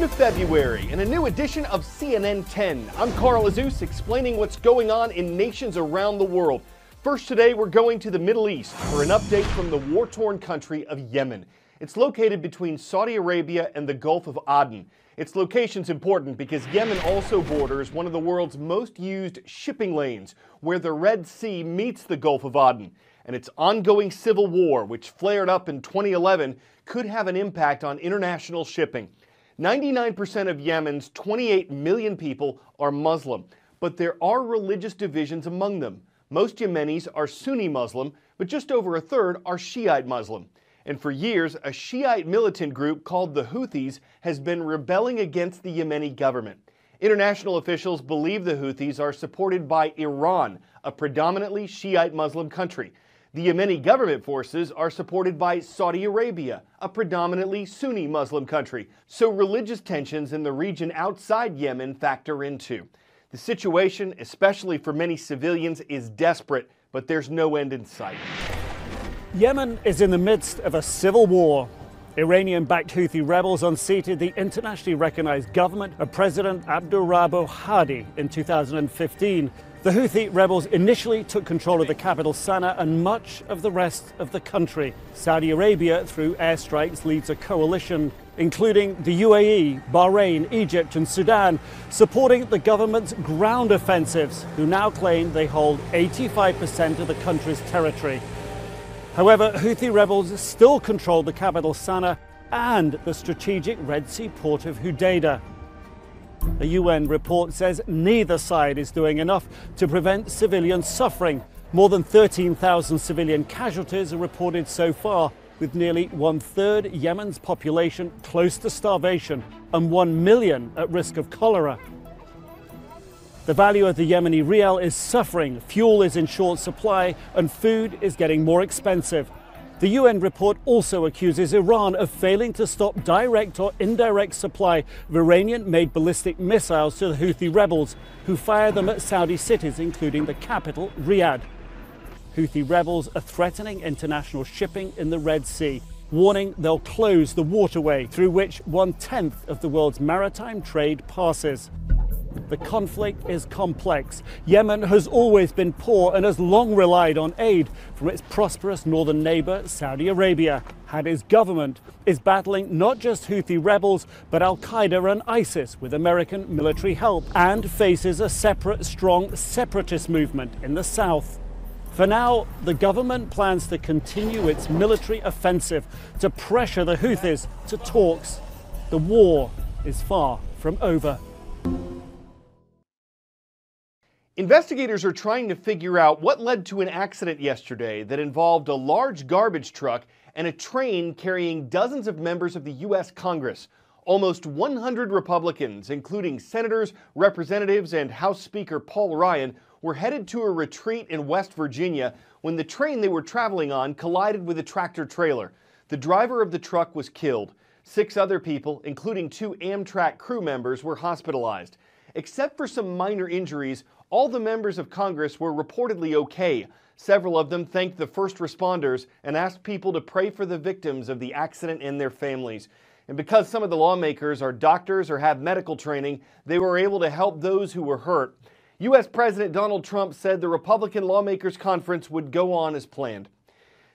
Welcome February and a new edition of CNN 10. I'm Carl Azuz explaining what's going on in nations around the world. First today, we're going to the Middle East for an update from the war-torn country of Yemen. It's located between Saudi Arabia and the Gulf of Aden. Its location's important because Yemen also borders one of the world's most used shipping lanes, where the Red Sea meets the Gulf of Aden. And its ongoing civil war, which flared up in 2011, could have an impact on international shipping. 99% of Yemen's 28 million people are Muslim, but there are religious divisions among them. Most Yemenis are Sunni Muslim, but just over a third are Shiite Muslim. And for years, a Shiite militant group called the Houthis has been rebelling against the Yemeni government. International officials believe the Houthis are supported by Iran, a predominantly Shiite Muslim country. The Yemeni government forces are supported by Saudi Arabia, a predominantly Sunni Muslim country, so religious tensions in the region outside Yemen factor into. The situation, especially for many civilians, is desperate, but there's no end in sight. Yemen is in the midst of a civil war. Iranian backed Houthi rebels unseated the internationally recognized government of President Abdurrabbu Hadi in 2015. The Houthi rebels initially took control of the capital Sana'a and much of the rest of the country. Saudi Arabia, through airstrikes, leads a coalition, including the UAE, Bahrain, Egypt, and Sudan, supporting the government's ground offensives, who now claim they hold 85% of the country's territory. However, Houthi rebels still control the capital Sana'a and the strategic Red Sea port of Hodeidah. A UN report says neither side is doing enough to prevent civilian suffering. More than 13,000 civilian casualties are reported so far, with nearly one third Yemen's population close to starvation and 1 million at risk of cholera. The value of the Yemeni rial is suffering, fuel is in short supply, and food is getting more expensive. The UN report also accuses Iran of failing to stop direct or indirect supply of Iranian made ballistic missiles to the Houthi rebels, who fire them at Saudi cities, including the capital, Riyadh. Houthi rebels are threatening international shipping in the Red Sea, warning they'll close the waterway through which one tenth of the world's maritime trade passes. The conflict is complex. Yemen has always been poor and has long relied on aid from its prosperous northern neighbor, Saudi Arabia. Hadi's government is battling not just Houthi rebels, but Al Qaeda and ISIS with American military help, and faces a separate, strong separatist movement in the south. For now, the government plans to continue its military offensive to pressure the Houthis to talks. The war is far from over. Investigators are trying to figure out what led to an accident yesterday that involved a large garbage truck and a train carrying dozens of members of the U.S. Congress. Almost 100 Republicans, including senators, representatives, and House Speaker Paul Ryan, were headed to a retreat in West Virginia when the train they were traveling on collided with a tractor trailer. The driver of the truck was killed. Six other people, including two Amtrak crew members, were hospitalized. Except for some minor injuries, all the members of Congress were reportedly okay. Several of them thanked the first responders and asked people to pray for the victims of the accident and their families. And because some of the lawmakers are doctors or have medical training, they were able to help those who were hurt. U.S. President Donald Trump said the Republican Lawmakers Conference would go on as planned.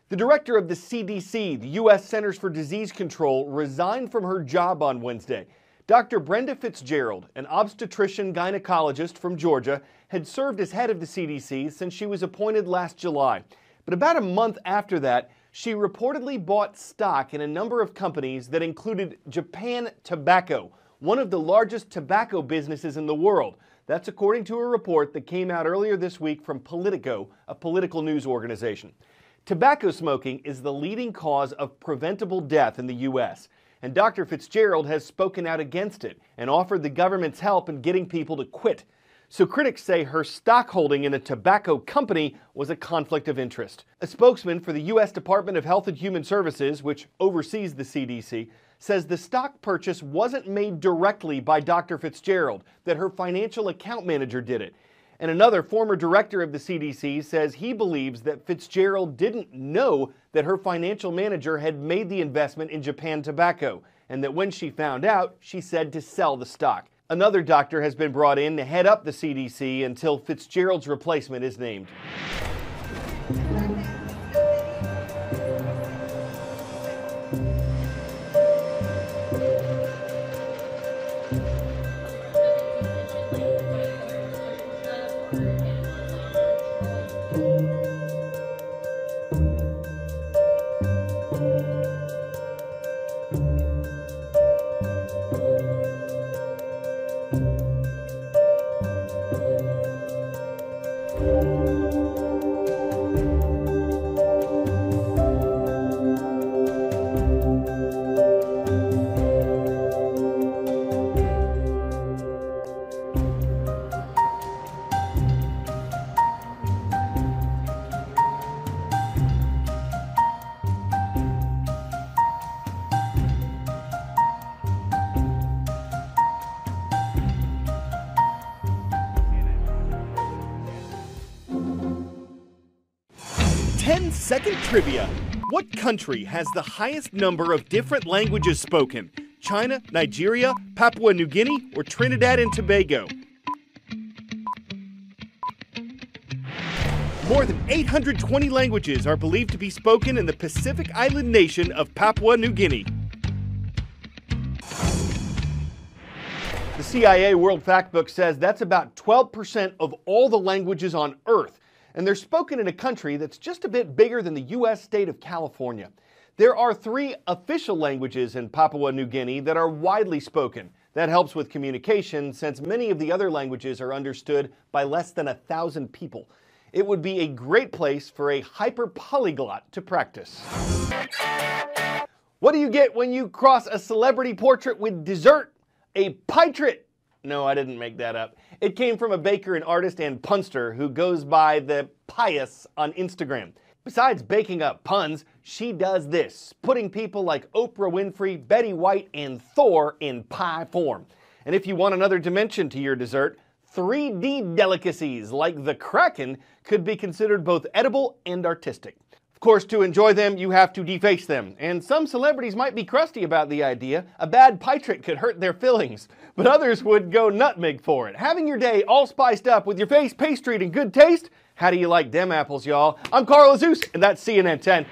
The director of the CDC, the U.S. Centers for Disease Control, resigned from her job on Wednesday. Dr. Brenda Fitzgerald, an obstetrician gynecologist from Georgia, had served as head of the CDC since she was appointed last July. But about a month after that, she reportedly bought stock in a number of companies that included Japan Tobacco, one of the largest tobacco businesses in the world. That's according to a report that came out earlier this week from Politico, a political news organization. Tobacco smoking is the leading cause of preventable death in the U.S and Dr. Fitzgerald has spoken out against it and offered the government's help in getting people to quit. So critics say her stockholding in a tobacco company was a conflict of interest. A spokesman for the U.S. Department of Health and Human Services, which oversees the CDC, says the stock purchase wasn't made directly by Dr. Fitzgerald, that her financial account manager did it. And another former director of the CDC says he believes that Fitzgerald didn't know that her financial manager had made the investment in Japan Tobacco. and that when she found out, she said to sell the stock. Another doctor has been brought in to head up the CDC until Fitzgerald's replacement is named. 10 second trivia. What country has the highest number of different languages spoken? China, Nigeria, Papua New Guinea, or Trinidad and Tobago? More than 820 languages are believed to be spoken in the Pacific island nation of Papua New Guinea. The CIA World Factbook says that's about 12% of all the languages on Earth and they're spoken in a country that's just a bit bigger than the U.S. state of California. There are three official languages in Papua New Guinea that are widely spoken. That helps with communication since many of the other languages are understood by less than a thousand people. It would be a great place for a hyper polyglot to practice. What do you get when you cross a celebrity portrait with dessert? A pie pytret. No, I didn't make that up. It came from a baker and artist and punster who goes by the Pieous on Instagram. Besides baking up puns, she does this, putting people like Oprah Winfrey, Betty White, and Thor in pie form. And if you want another dimension to your dessert, 3D delicacies like the Kraken could be considered both edible and artistic. Of course, to enjoy them, you have to deface them, and some celebrities might be crusty about the idea. A bad pie trick could hurt their fillings, but others would go nutmeg for it. Having your day all spiced up with your face pastry and good taste? How do you like them apples, y'all? I'm Carl Azuz, and that's CNN 10.